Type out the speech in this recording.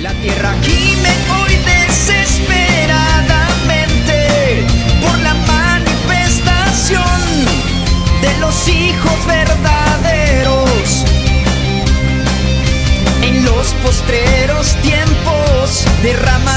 La tierra gime hoy desesperadamente por la manifestación de los hijos verdaderos. En los postreros tiempos derramados